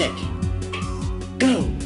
sick. Go!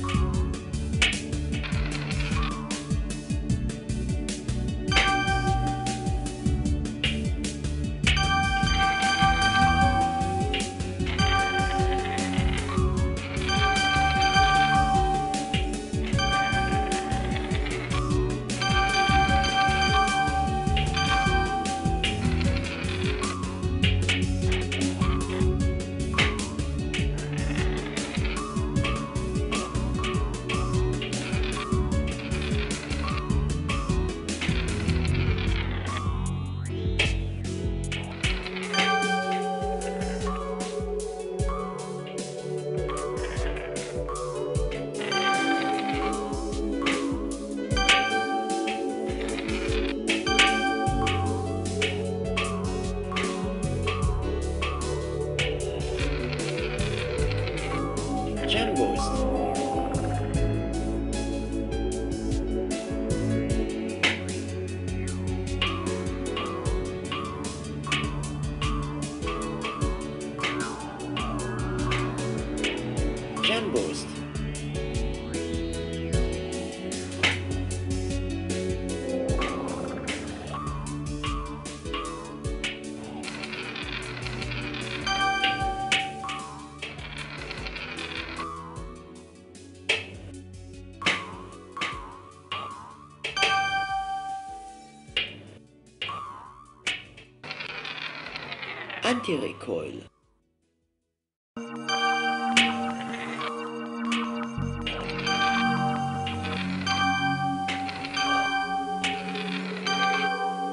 Anti-recoil.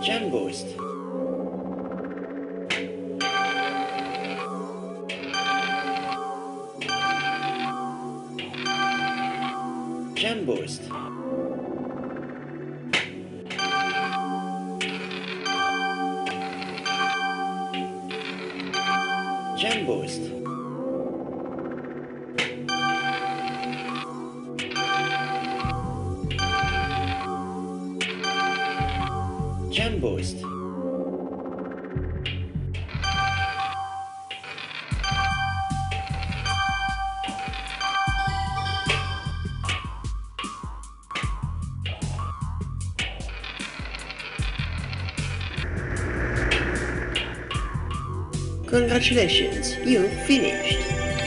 Jam boost. Jam boost. Jam boost. Jam boost. Congratulations, you've finished.